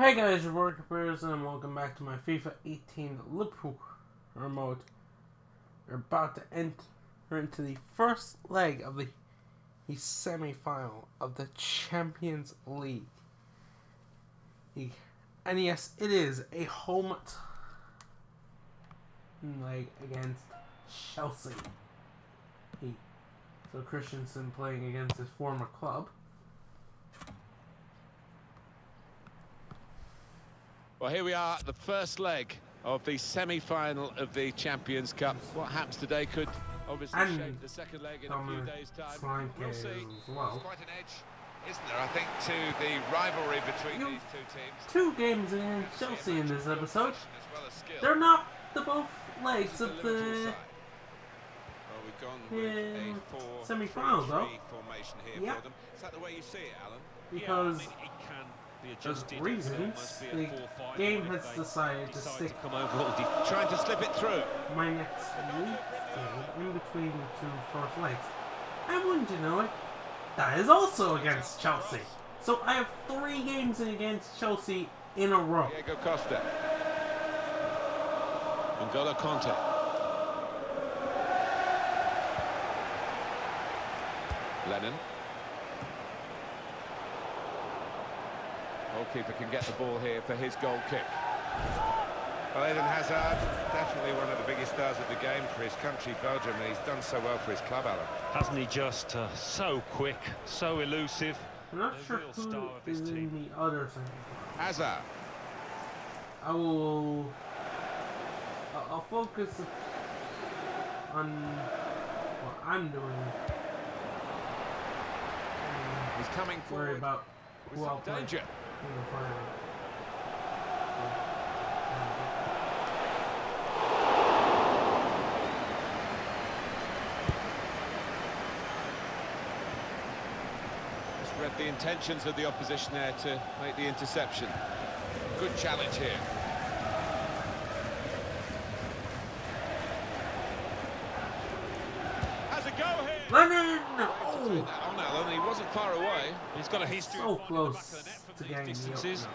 Hey guys, your comparison and welcome back to my FIFA 18 Liverpool remote. We're about to enter into the first leg of the, the semi-final of the Champions League. The, and yes, it is a home leg against Chelsea. He, so Christensen playing against his former club. Well, here we are, at the first leg of the semi-final of the Champions Cup. What happens today could obviously And shape the second leg in a few days' time. We'll see. well. There's quite an edge, isn't there, I think, to the rivalry between You- these two teams. Two games in Chelsea in this episode. Well. They're not the both legs of the. Well, we've gone with Yeah, semi-final, though. formation here Yeah. for them. Is that the way you see it, Alan? because yeah, I mean, it can there's reasons It could almost be the game has decided to stick come over all the Trying to slip it through. my next game in between the two first legs. And wouldn't you know it, that is also against Chelsea. So I have three games against Chelsea in a row. Diego Costa. N'Golo Kante. Lennon. Goalkeeper can get the ball here for his goal kick. Well, Eden Hazard, definitely one of the biggest stars of the game for his country, Belgium, and he's done so well for his club, Alan. Hasn't he just uh, so quick, so elusive? I'm not The sure real who star of his is in team. the other side. Hazard. I will. I'll- I'll focus on what I'm doing. He's coming And worry about with who I'll some play danger. in. Just read the intentions of the opposition there to make the interception. Good challenge here. Has a go here. Lennon! Oh! that on, Alan. He wasn't far away. He's got a history So of finding the back close of the net to these distances.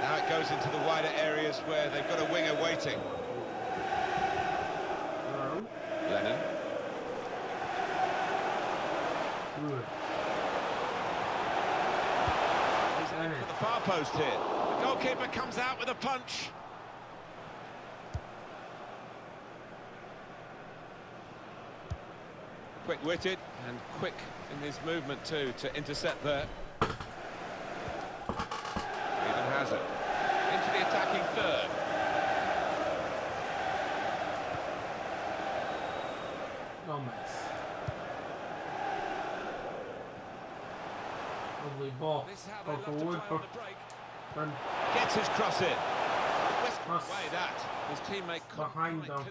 Now it goes into the wider areas where they've got a winger waiting. Hello? Lennon. Good. He's in Lennon. for the far post here. The goalkeeper comes out with a punch. Quick-witted and quick in his movement too to intercept there. Eden Hazard. Into the attacking third. Gomez. Lovely ball. This is how Go they love to forward. Run Gets his cross in. Cross. away that. His teammate behind them.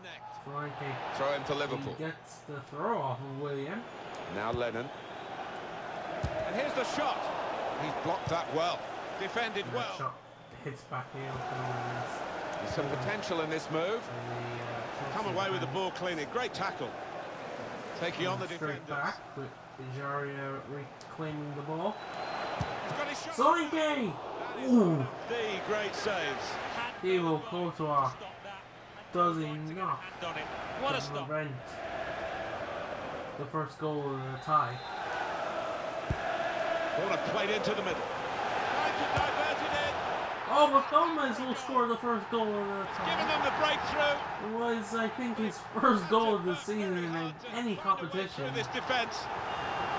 Throw him to Liverpool. He gets the throw off of Willian. Now Lennon. And here's the shot. He's blocked that well. Defended And well. shot hits back There's some potential in this move. the, uh, Come away with the defender ball cleanly. Great tackle. Taking on the defenders. back with Jaria reclaiming the ball. He's got his shot. That is Ooh. one of the great saves. Thibaut Courtois does he not Done it. What a to stop. prevent the first goal of the tie. Corner played into the middle. Trying to divert it in. Oh, but Gomez will score the first goal of the Giving tie. them the breakthrough. It was, I think, his first goal of the season in any competition. This defence.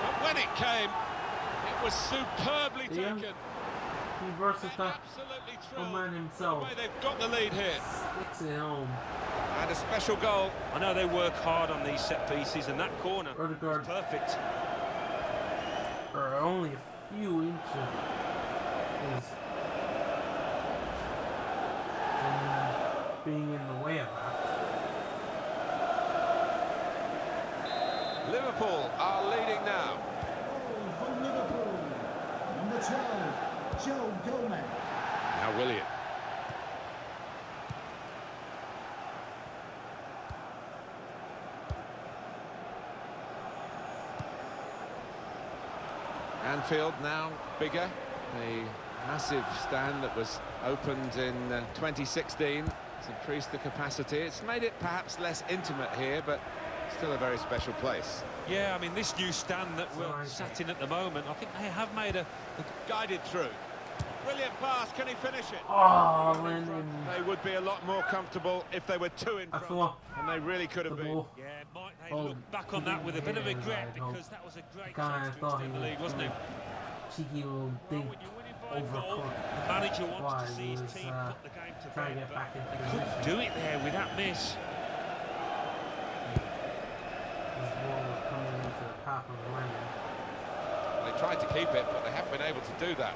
But when it came, it was superbly Yeah. taken. He versus that Absolutely oh thrilled. man himself. way they've got the lead here. Sticks it home. And a special goal. I know they work hard on these set pieces, and that corner was Odegaard perfect. are only a few inches is from being in the way of that. Liverpool are leading now. Liverpool, number 12, Joe Gomez. Now Willian. Anfield now bigger. The massive stand that was opened in uh, 2016 has increased the capacity. It's made it perhaps less intimate here, but still a very special place. Yeah, I mean, this new stand that we're sat in at the moment, I think they have made a... a guided through. Brilliant pass, can he finish it? Oh, Lennon. They would be a lot more comfortable if they were two in front, and they really could have been. ball. Yeah, might they Oh, look back on that with a bit of regret I because that was a great Kinda chance to thought extend the he lead, was wasn't it? cheeky little Well, dink when you're winning by a goal, the manager wants Why, to see his was, team uh, put the game to bed, get back into but they couldn't do it there with that miss. This ball was coming into the path of Lennon. They tried to keep it, but they haven't been able to do that.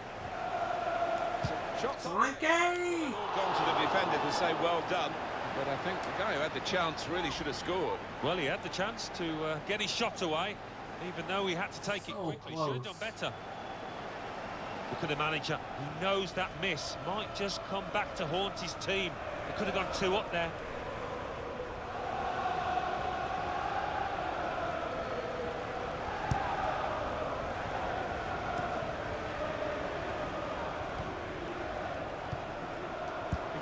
Shots on. Solanke! All gone to the defender to say well done, but I think the guy who had the chance really should have scored. Well, he had the chance to uh, get his shot away, even though he had to take it So quickly. Should have done better. Look at the manager. He knows that miss might just come back to haunt his team. They could have gone two up there.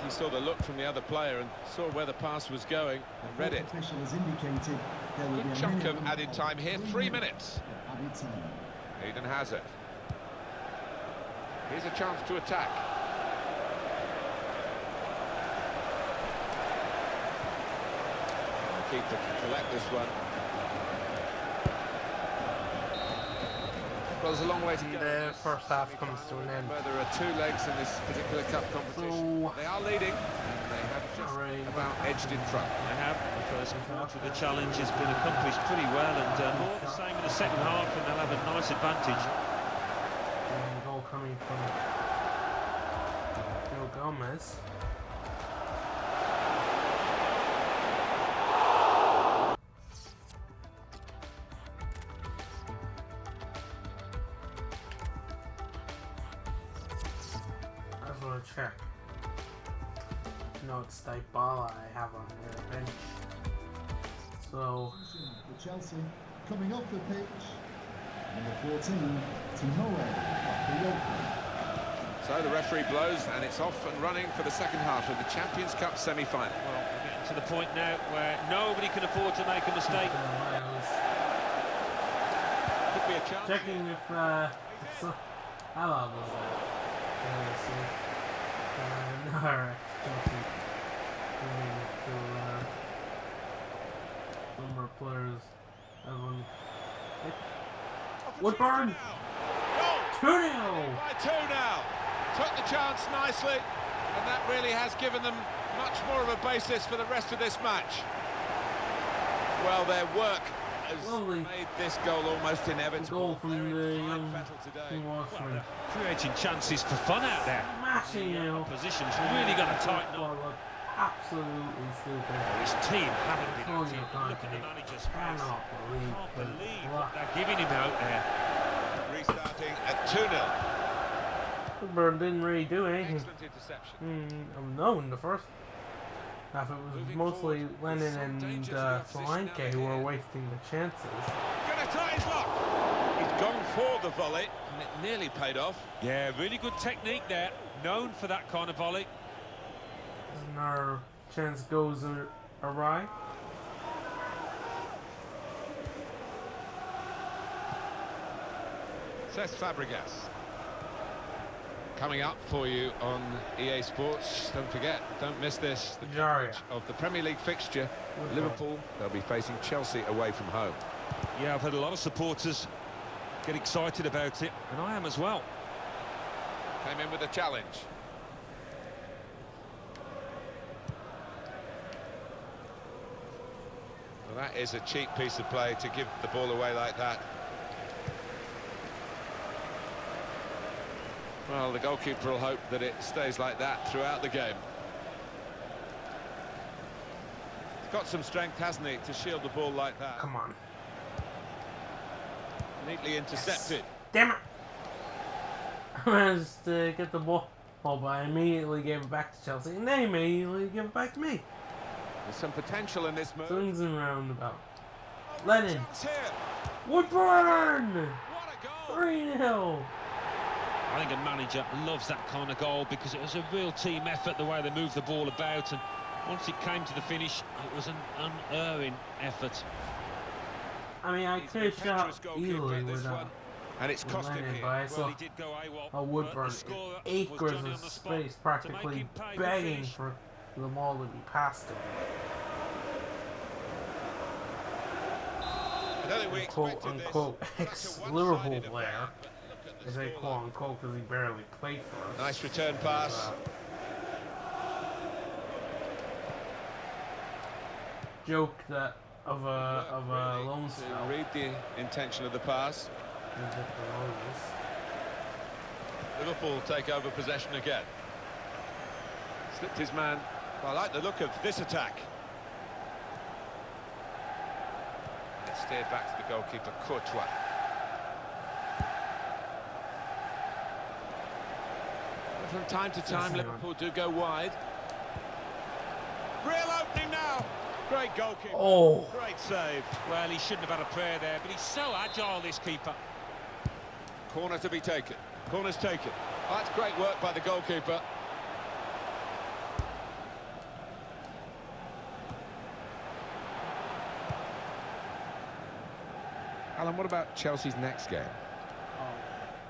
He saw the look from the other player and saw where the pass was going and read it. Official has indicated there will Good chunk of added time here, three minutes. of Added time. Eden Hazard. Here's a chance to attack. Keeper can collect this one. Well, there's a long way to go. The first half comes to an end. But there are two legs in this particular cup competition. So- They are leading, and they have just Alright. about edged in front. They have. The first quarter of the challenge has been accomplished pretty well, and uh, more the same in the second half, and they'll have a nice advantage. And goal coming from Joe Gomez. Just want to check. No, it's Dybala I have on the bench. So, For Chelsea, coming off the pitch, number 14, Tiemoué Bakayoko. So the referee blows, and it's off and running for the second half of the Champions Cup semi-final. Well, we're getting to the point now where nobody can afford to make a mistake. I was Could be a chance. checking if uh, if so, how loud was that? Uh, let's see. No, alright. Going to uh, number of players. Everyone. Woodburn. 2 0. By two now. Took the chance nicely, and that really has given them much more of a basis for the rest of this match. Well, their work has Lovely. made this goal almost inevitable. Goal from the fine battle today. King Watchman. Creating chances for fun out there. Smashing it. Opposition's really got to tighten up. Well, Absolutely stupid. His team haven't been Oh, active. you can't Look at the take- manager's face. Cannot believe Can't believe what they're giving him out there. Restarting at 2-0. Woodburn didn't really do anything. Excellent interception. Mm, um, no, in the first half it was Moving mostly forward, Lennon and danger uh, Solanke who were wasting the chances. Gonna try his luck. He's gone for the volley, and it nearly paid off. Yeah, really good technique there. Known for that kind of volley. And our chance goes a- awry. Cesc Fabregas. Coming up for you on EA Sports. Don't forget, don't miss this. The Jaria. of the Premier League fixture. Liverpool, they'll be facing Chelsea away from home. Yeah, I've had a lot of supporters get excited about it, and I am as well. Came in with a challenge. Well, that is a cheap piece of play to give the ball away like that. Well, the goalkeeper will hope that it stays like that throughout the game. He's got some strength, hasn't he, to shield the ball like that. Come on. Neatly intercepted. Damn it! I managed to get the ball, oh, but I immediately gave it back to Chelsea, and they immediately give it back to me. There's some potential in this move. Swings and roundabout. Oh, Lennon. Woodburn! What 3 0. I think a manager loves that kind of goal because it was a real team effort the way they moved the ball about and once it came to the finish it was an unerring effort. I mean, I He's could an have shot easily at this with uh. And it's with cost him Lennon, here. but I Well, saw he did go AWOL, a but Woodburn the scorer in acres of on the spot space practically him the begging for the ball to be passed him. I don't think we quote unquote ex-Liverpool one-sided player. Affair, but look I say quote unquote because he barely played for us. Nice return pass. Joke that of a of a Really lone spell. read the intention of the pass. is that the longest. Liverpool take over possession again. Slipped his man. I like the look of this attack. It's steered back to the goalkeeper, Courtois. From time to time. Liverpool do go wide. Real opening now. Great goalkeeper. Oh, Great save. Well, he shouldn't have had a prayer there, but he's so agile, this keeper. Corner to be taken. Corner's taken. That's great work by the goalkeeper. Alan, what about Chelsea's next game?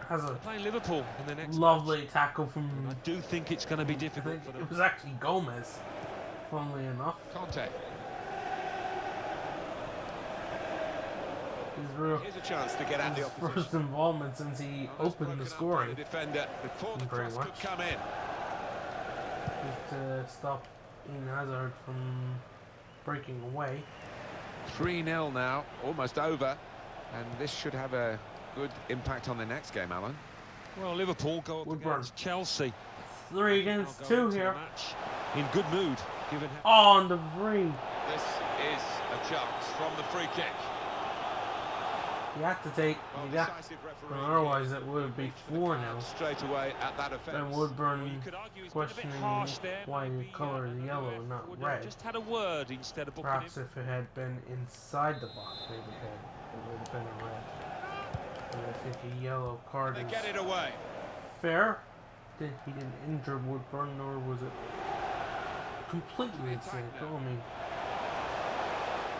Has a Playing Liverpool in the next lovely tackle from. match. I do think it's going to be difficult for them. it was actually Gomez, funnily enough. Conte. His real Here's a chance to get Andy his first involvement since he that's opened the scoring. The defender before the cross much. could come in. Just to stop Eden Hazard from breaking away. 3-0 now, almost over. And this should have a good impact on the next game, Alan. Well, Liverpool go up Woodburn. against Chelsea. Three against two here. match in good mood, given On the free. This is a chance from the free kick. You have to take Well, you got otherwise it would be Makes four crowd now. Straight away at that offence. And Well, Woodburn you could argue he's been a bit questioning there. why the colour uh, is yellow, ref not red. Just had a word instead of booking Perhaps if it had been inside the box, maybe it, had, it would have been a red. I think a yellow card They is get it away. fair. Did he didn't injure Woodburn, nor was it completely insane. I mean,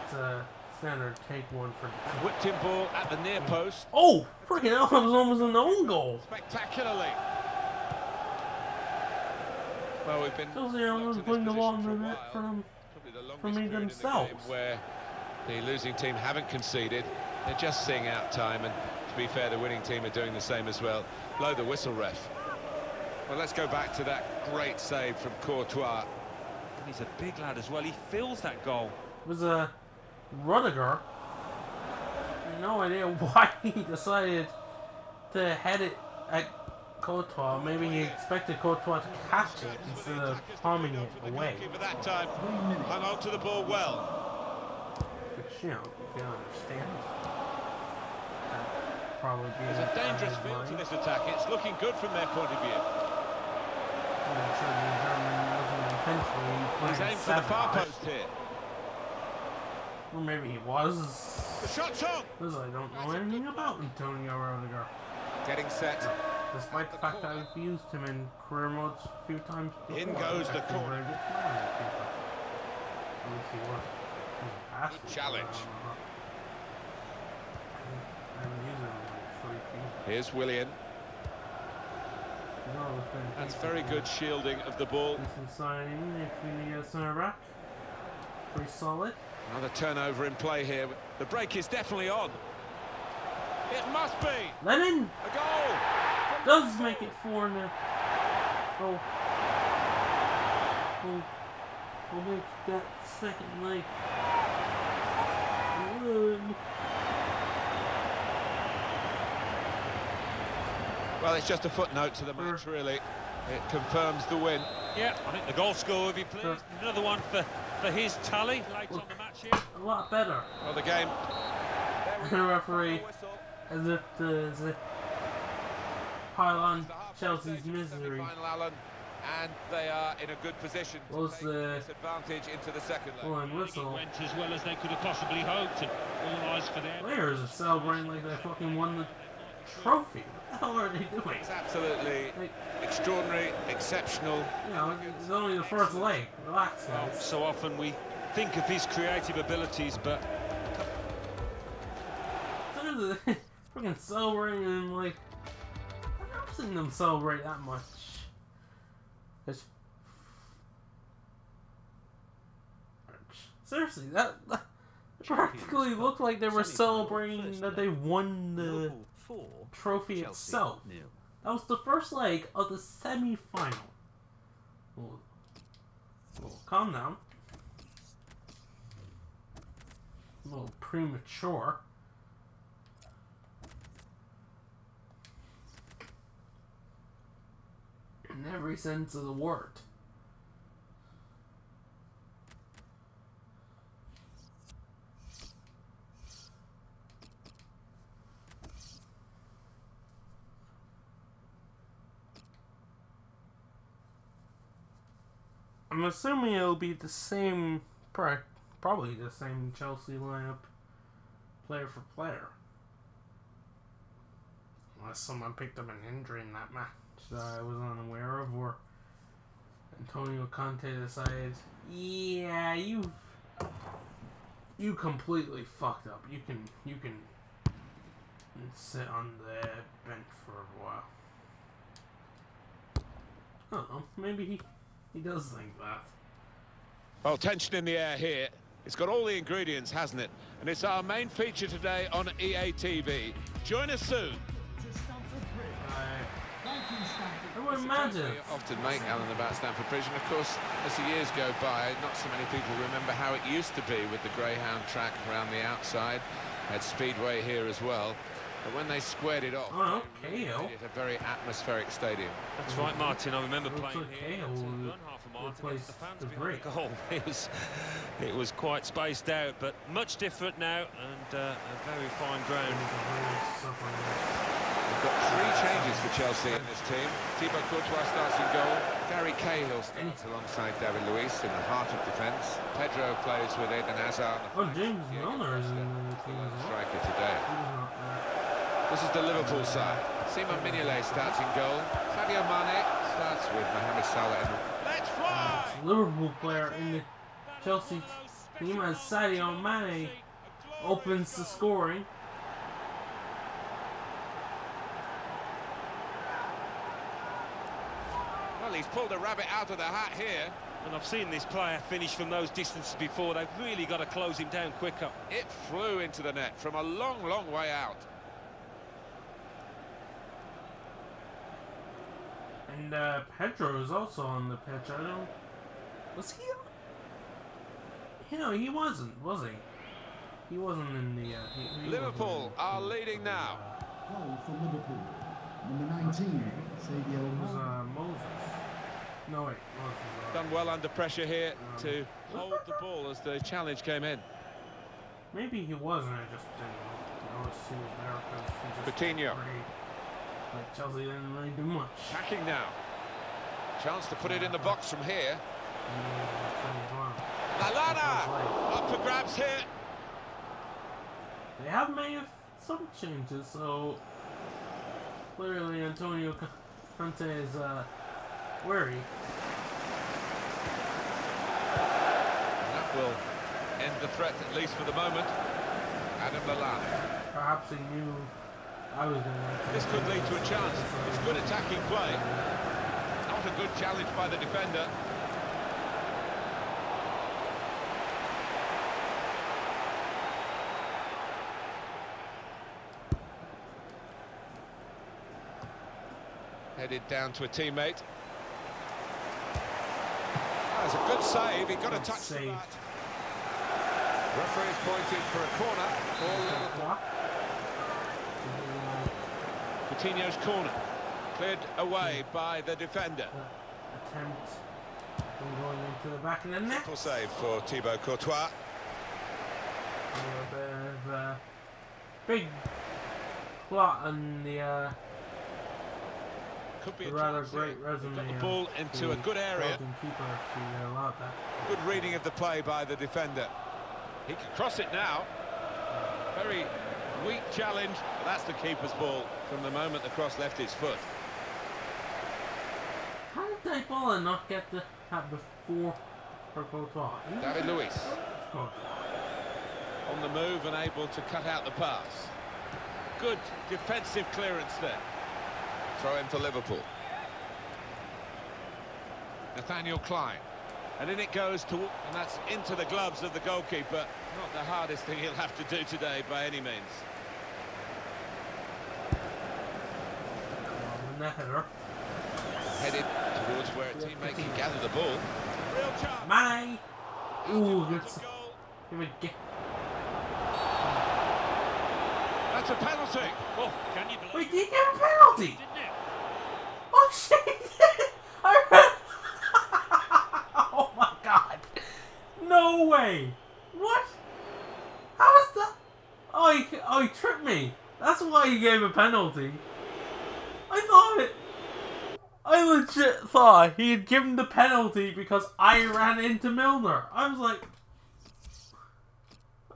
it's a standard take one for. Whipped ball at the near mm. post. Oh, freaking hell! That was almost an own goal. Spectacularly. Well, we've been Chelsea are putting the ball in position for net for them. Probably the longest for me in the themselves. where the losing team haven't conceded. They're just seeing out time, and be fair, the winning team are doing the same as well. Blow the whistle, ref. Well, let's go back to that great save from Courtois. And he's a big lad as well. He fills that goal. It was a Rudiger. No idea why he decided to head it at Courtois. Maybe he expected Courtois to catch it instead of palming it For away. goalkeeper that time hung on to the ball well. Which, you know, you can understand. Probably be in a dangerous feel to this attack. It's looking good from their point of view. I'm sure the German wasn't intentionally He's aimed for the far post here. Or maybe he was. The shot's on. Because I don't know anything about Antonio Rudiger. Getting set. Despite the fact that I've used him in career modes a few times before. In goes the corner. good player in FIFA. At least he was. He's a pass Good rusher, challenge. I don't know. I haven't used him in like three FIFA. Here's Willian. Oh, He's That's very good shielding of the ball. Decent signing if we get uh, a center back. Pretty solid. Another turnover in play here. The break is definitely on. It must be Lennon a goal. does make it 4 0. Oh. Oh. We'll make that second leg. Good. Well, it's just a footnote to the match, really. It confirms the win. Yeah, I think the goal scorer will be pleased. Another one for, for his tally late on the match here. A lot better. Well, the game. The referee, as if to as if pile on Chelsea's misery. Final, Alan, and they are in a good position to Was take the- this advantage into the second leg. Full and It whistle. went as well as they could have possibly hoped, and all eyes for them. Players are celebrating like they fucking won the trophy. What the hell are they doing? It's absolutely Like, extraordinary, exceptional. you know, it's only the first leg. Relax, guys. So often we think of his creative abilities, but freaking celebrating and like, I've never seen them celebrate that much. It's, seriously, that, that practically looked like they were celebrating that they won the Liverpool four, trophy Chelsea itself. nil. That was the first leg of the semi-final. Well, well, calm down. A little premature. In every sense of the word. I'm assuming it'll be the same, probably the same Chelsea lineup, player for player. Unless someone picked up an injury in that match that I was unaware of, or Antonio Conte decided, yeah, you, you completely fucked up. You can, you can sit on the bench for a while. Know. Maybe he he does think that. Well, tension in the air here. It's got all the ingredients, hasn't it? And it's our main feature today on EA TV. Join us soon. To Stamford Bridge. You, Stamford. I would imagine. We often make, Alan, about Stamford Bridge, and of course, as the years go by, not so many people remember how it used to be with the Greyhound track around the outside. Had Speedway here as well. But when they squared it off, Oh, they Cahill. it a very atmospheric stadium. that's right, Martin. I remember Looks playing here. Cahill to half a mile to the fans the behind the break. goal. It was, it was quite spaced out, but much different now, and uh, a very fine ground. We've got three changes for Chelsea in this team. Thibaut Courtois starts in goal. Gary Cahill starts alongside David Luiz in the heart of defence. Pedro plays with Eden Hazard. Oh, James Milner is in the team as well. Striker today. He was not there. This is the Liverpool side. Simon Mignolet starts in goal. Sadio Mane starts with Mohamed Salah in Let's Uh, ride! it's a Liverpool player in the Chelsea team as Sadio Mane opens the scoring. Well, he's pulled a rabbit out of the hat here. And I've seen this player finish from those distances before. They've really got to close him down quicker. It flew into the net from a long, long way out. And uh, Pedro is also on the pitch. I don't. Was he? on- You know, he wasn't, was he? He wasn't in the. Uh, he, he Liverpool wasn't are leading now. Goal for Liverpool. Number 19, Sadio It was uh, Moses. No wait, Moses. Uh, Done well under pressure here to hold the ball as the challenge came in. maybe he wasn't. I just didn't notice was there because. Coutinho. Really, like Chelsea didn't really do much. Attacking now. Chance to put it in the box from here. Lallana! Up for grabs here. They have made some changes, so clearly Antonio Conte is uh, wary. And that will end the threat, at least for the moment. Adam Lallana. Perhaps he knew I was going. This could lead to a chance. It's good attacking play. Not a good challenge by the defender. Headed down to a teammate. That's a good save. He got a touch to save. that. Referee's pointed for a corner. for Liverpool. What? Coutinho's corner. Cleared away by the defender. Attempt going into the back of the net. Simple save for Thibaut Courtois. A bit of uh, big plot on the uh, Could be a a rather great resume. Got the ball into a good area. Belgian keeper if he allowed that. Good reading of the play by the defender. He can cross it now. Very Weak challenge, but that's the keeper's ball from the moment the cross left his foot. How did Dybala not get the hat before for Courtois? David Luiz oh, on the move and able to cut out the pass. Good defensive clearance there. Throw in for Liverpool. Nathaniel Klein. And in it goes to, and that's into the gloves of the goalkeeper. Not the hardest thing he'll have to do today by any means. Oh, and. Headed towards where a teammate can gather the ball. Real chance. My. Ooh, good. That's a goal. Give it. Get. That's a penalty. Oh, can you believe Wait, did he get a penalty? Didn't it? Oh shit! I read. oh my god! No way! What? How is that? Oh, he, oh, he tripped me. That's why he gave a penalty. I thought it. I legit thought he had given the penalty because I ran into Milner. I was like,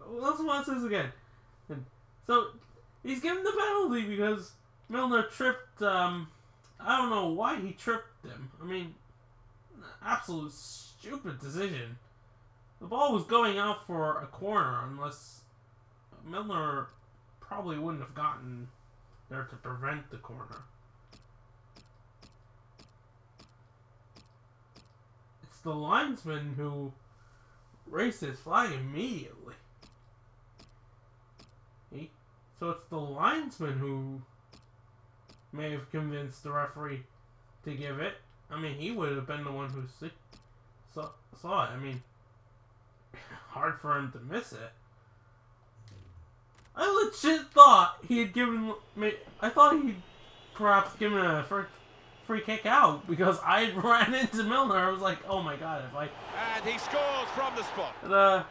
let's watch this again. So he's given the penalty because Milner tripped. Um, I don't know why he tripped him. I mean, absolute stupid decision. The ball was going out for a corner unless Milner probably wouldn't have gotten there to prevent the corner. It's the linesman who raised his flag immediately. He, so it's the linesman who may have convinced the referee to give it. I mean, he would have been the one who see, saw, saw it. I mean, hard for him to miss it. I legit thought he had given me. I thought he'd perhaps given a free, free kick out because I ran into Milner. I was like, oh my god, if I And he scores from the spot. the uh,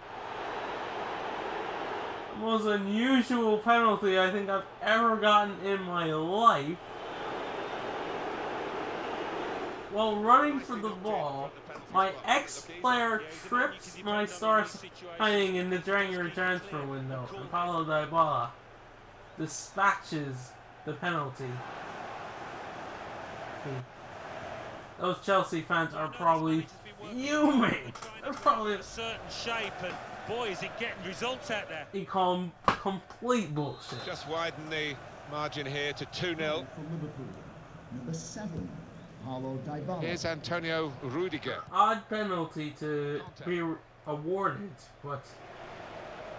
most unusual penalty I think I've ever gotten in my life. While running for the ball, my ex-player trips my star signing in the January transfer window, and Paulo Dybala dispatches the penalty. Those Chelsea fans are probably fuming. They're probably a certain shape, and boy, is it getting results out there. he call 'em complete bullshit. Just widen the margin here to 2-0. From Liverpool, number seven, Paulo Dybala. Here's Antonio Rudiger Odd penalty to be awarded, but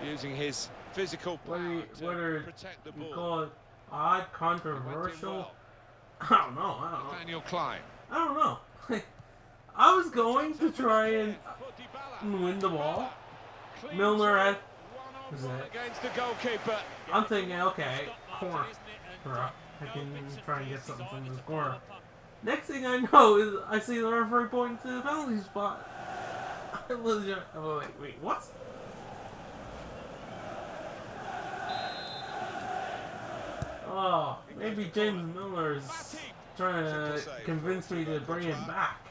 Using his physical power whether, to whether protect the ball. call it odd, controversial, well. I don't know. I don't know. Nathaniel Klein. I don't know. I was going to try and win the ball. Milner had. one-on-one Was it? against the goalkeeper. I'm thinking, okay, corner. Isn't it? And, Bruh, I can try and get something from either this corner. Follow up on. Next thing I know is I see the referee pointing to the penalty spot. I legit. Oh, wait, wait, what? Oh, maybe James Milner is trying to convince me to bring him back.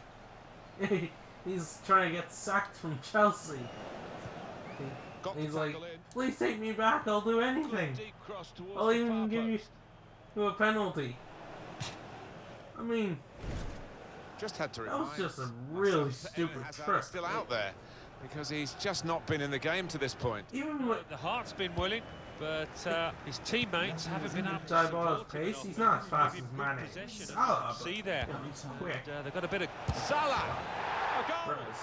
He's trying to get sacked from Chelsea. He's like, please take me back. I'll do anything. Deep cross towards I'll even give you a penalty. I mean, Just had to That was just a really stupid Eden Hazard trip. is still out there because he's just not been in the game to this point. even with The heart's been willing, but uh, his teammates haven't been able to Dybala's support him pace, he's not as fast as him good Mane. Salah, See there. you he's quick. And, uh, they've got a bit of Salah. A goal. Whereas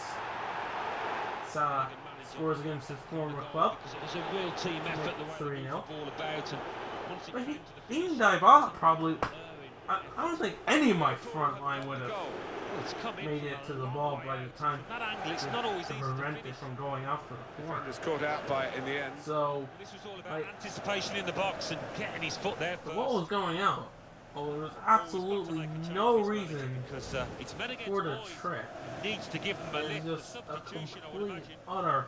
Salah scores against his former club. because it was a real team effort the way 3-0. moved the ball about and once it But he, even Dybala probably. Erring. I, I don't think any of my front line would have Goal. Well, it's come in made it to the ball by the time That angle, it's not always to easy to prevent it from going out for the corner. Was caught out by it in the end. So This was all about Like- anticipation in the box and getting his foot there the first. ball was going out. Well, there was Ball's got to absolutely make a change no reason because uh, it's men against for the boys. trip. Needs to give them a It lift. was The just a substitution, I would complete, utter,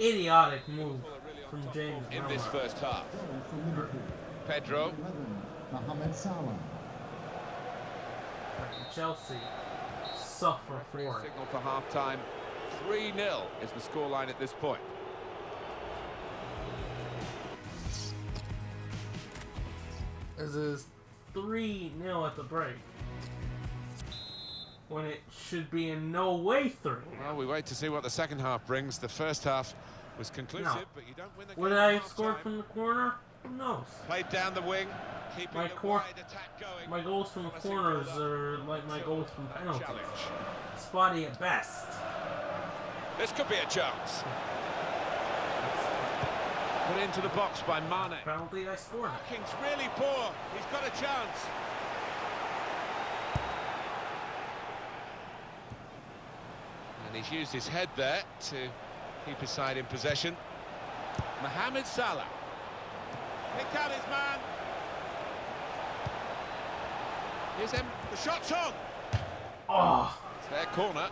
idiotic move Well, they're really on from top James form. In this first half. From Liverpool, Pedro. 11, Mohamed Salah. Chelsea suffer for it. Signal for half-time. 3-0 is the scoreline at this point. As is 3 0 at the break. When it should be in no way 3 Well, we wait to see what the second half brings. The first half was conclusive, No. but you don't win the Would game I at have scored from the corner? Who knows? Played down the wing, keeping My cor- wide attack going. My goals from corners are like my goals from penalties. Spotty at best. This could be a chance. Put into the box by Mane. Penalty, I scored. King's really poor. He's got a chance. And he's used his head there to keep his side in possession. Mohamed Salah. Picked out his man. Here's him. The shot's on. Ah. Oh, It's their corner.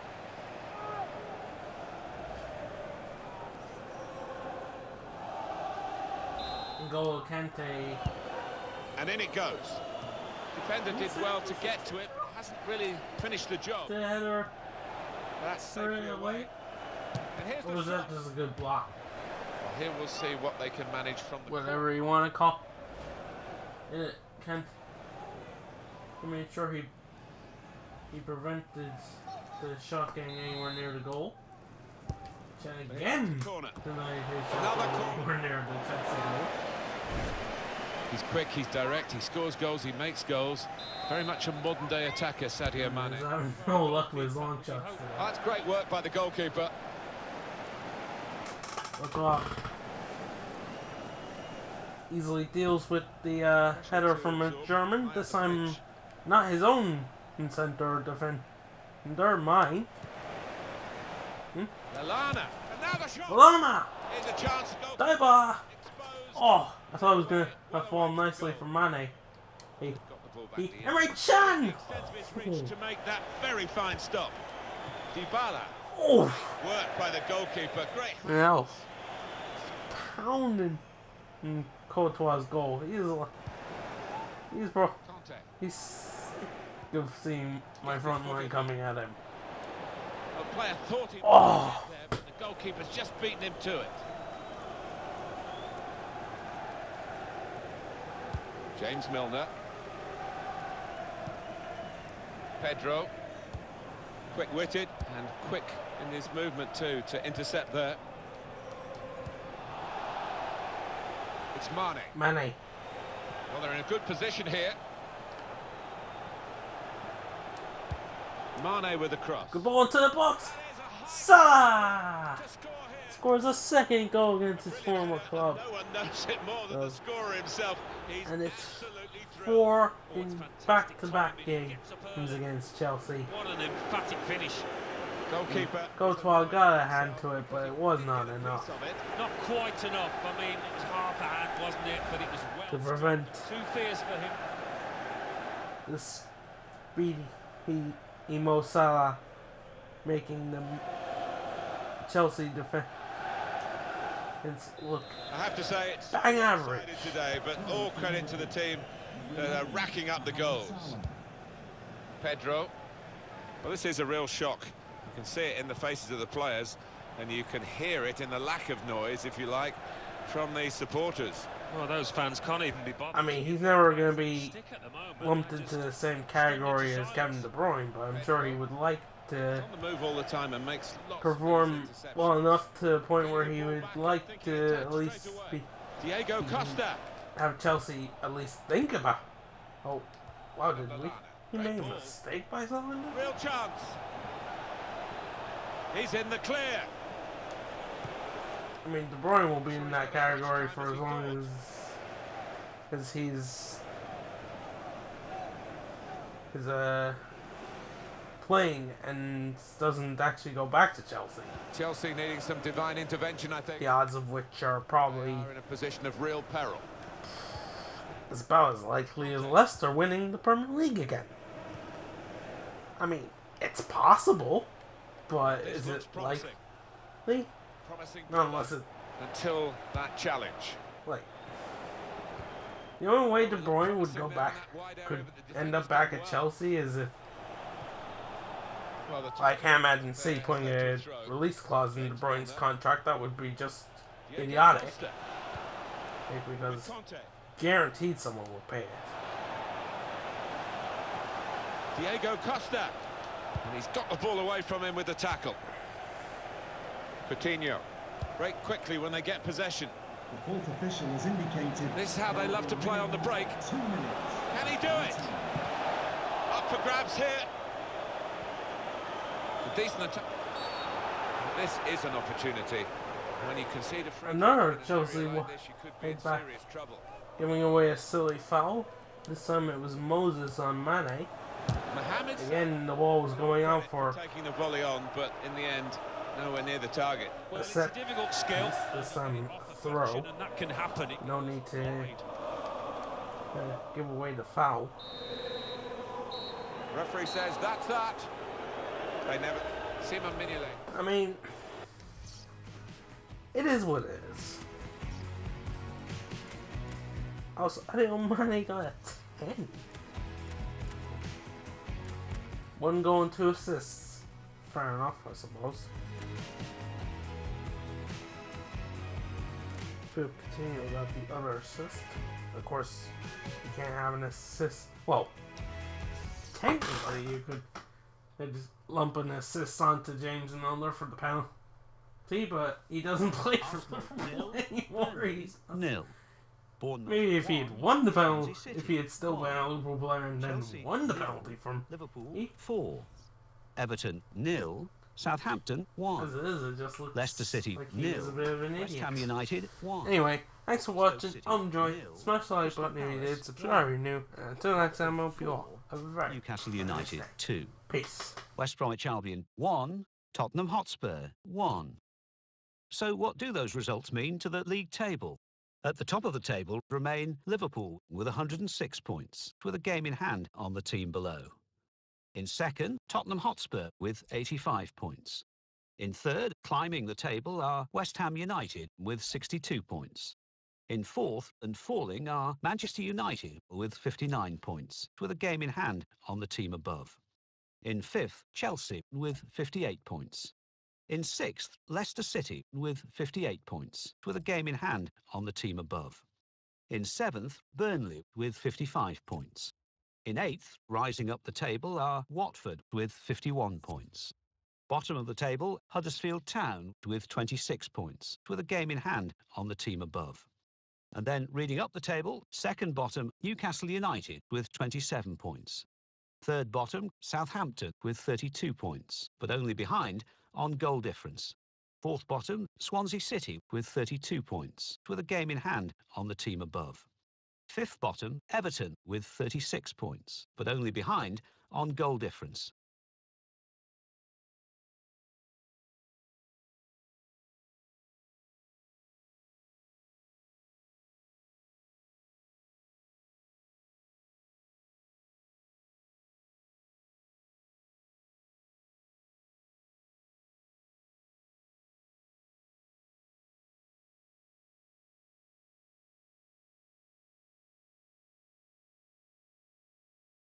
N'Golo Kante. And in it goes. Defender did well to get to it, but hasn't really finished the job. The header. That's safely away. away. And here's Or the was shot. that just a good block? Well, here we'll see what they can manage from the Whatever you want to call it. Kent. I made sure he he prevented the shot getting anywhere near the goal. Which again corner. denied his shot Another corner. anywhere near the Chelsea goal. He's quick, he's direct, he scores goals, he makes goals. Very much a modern day attacker, Sadio Mane. He's having no luck with his long shots Oh, today. that's great work by the goalkeeper. Easily deals with the uh, header from a German. This time, not his own in center defender, mine. Lallana. And now the shot. Lama! Here's a chance to go. Diva! Oh, I thought it was going to perform nicely for Mane. He, he, Emre Can! extent of his reach to make that very fine stop. Dybala. Oh, Work by the goalkeeper. Great. now. Pounding in Courtois' goal. He's, he's bro. He's sick of seeing my front line coming at him. A player thought he Oh. there, but the goalkeeper's just beaten him to it. James Milner. Pedro. Quick-witted and quick in his movement too to intercept there. It's Mane. Mane. Well, they're in a good position here. Mane with the cross. Good ball into the box. Salah to score here. scores a second goal against his former club. No one knows it more than the scorer himself. He's And it's. Four in back-to-back timing. games Gets up early. against Chelsea. What an emphatic finish. Goalkeeper. Courtois got a hand to it, but it was not enough Not quite enough. I mean, it was half a hand, wasn't it? But it was well. to prevent Too fierce for him. the speedy Emo Salah making the Chelsea defense look I have to say it's bang average. today, but all credit to the team that are racking up the goals. Pedro. Well, this is a real shock. You can see it in the faces of the players, and you can hear it in the lack of noise, if you like, from the supporters. Well, those fans can't even be bothered. I mean, he's never going to be Stick at the moment. lumped into the same category as Kevin De Bruyne, but I'm sure he would like to On the move all the time and makes lots perform interceptions. well enough to the point where he would like to at least be, Diego mhm. Costa. have Chelsea at least think about. Oh, wow! Did we? He made a mistake by something. Real chance. He's in the clear. I mean, De Bruyne will be in that category for as long as as he's is uh playing and doesn't actually go back to Chelsea. Chelsea needing some divine intervention, I think. The odds of which are probably Are in a position of real peril. is about as likely as Leicester winning the Premier League again. I mean, it's possible, but This is it promising. likely? Promising Not unless it until that challenge. like. The only way De Bruyne would go back, could end up back at Chelsea, is if Well, I can't imagine City putting a release clause in De Bruyne's contract. That would be just idiotic. Because guaranteed someone will pay it. Diego Costa. And he's got the ball away from him with the tackle. Coutinho. Break quickly when they get possession. The fourth official has indicated... This is how they love to play on the break. Two minutes. Can he do it? Up for grabs here. A decent attack. This is an opportunity. When you concede a free Another kick in an area Chelsea like this, you could be in back. serious trouble. Giving away a silly foul. This time it was Moses on Mane. Mohamed Again, the ball was going out for for taking the volley on, but in the end, nowhere near the target. Well, it's a difficult skill. piece, this time Off the throw. And that can happen. No need to uh, give away the foul. Referee says that's that. They never. Simon Mignolet. I mean, it is what it is. Also, Sadio Mane got a 10. One goal and two assists. Fair enough, I suppose. Philippe Coutinho got the other assist. Of course, you can't have an assist. Well, technically, you could they just lump an assist onto James Milner for the penalty, but he doesn't play for nil, Liverpool anymore. He's, nil. Maybe if he had won the penalty, if he had still been one. a Liverpool player and then won the penalty from Liverpool four. Everton nil. Southampton one. it is, it just looks Leicester City like nil. bit of an West. Ham United one. Anyway, thanks for watching. City Enjoy. nil. Smash the like button if you did. Subscribe if you're new. And until next time, I hope you all have a very Newcastle United two. peace. West Bromwich Albion 1, Tottenham Hotspur 1. So what do those results mean to the league table? At the top of the table remain Liverpool with 106 points, with a game in hand on the team below. In second, Tottenham Hotspur with 85 points. In third, climbing the table are West Ham United with 62 points. In fourth and falling are Manchester United with 59 points, with a game in hand on the team above. In fifth, Chelsea with 58 points. In sixth, Leicester City with 58 points, with a game in hand on the team above. In seventh, Burnley with 55 points. In eighth, rising up the table are Watford with 51 points. Bottom of the table, Huddersfield Town with 26 points, with a game in hand on the team above. And then reading up the table, second bottom, Newcastle United with 27 points. Third bottom, Southampton with 32 points, but only behind on goal difference. Fourth bottom, Swansea City with 32 points, with a game in hand on the team above. Fifth bottom, Everton with 36 points, but only behind on goal difference.